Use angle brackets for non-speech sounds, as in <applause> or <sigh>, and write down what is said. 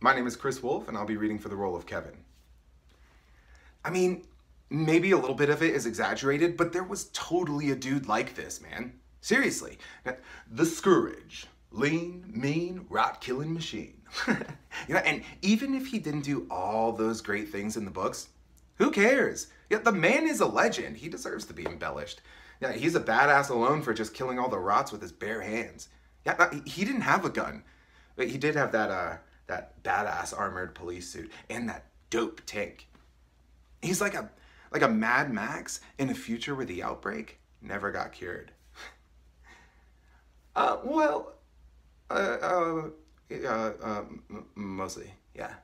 My name is Chris Wolfe, and I'll be reading for the role of Kevin. I mean, maybe a little bit of it is exaggerated, but there was totally a dude like this, man. Seriously. The Scourge. Lean, mean, rat killing machine. <laughs> you know, and even if he didn't do all those great things in the books, who cares? Yeah, the man is a legend. He deserves to be embellished. Yeah, he's a badass alone for just killing all the rots with his bare hands. Yeah, he didn't have a gun, but he did have that uh that badass armored police suit and that dope tank. He's like a like a Mad Max in a future where the outbreak never got cured. <laughs> uh, well, uh, uh, uh, uh mostly, yeah.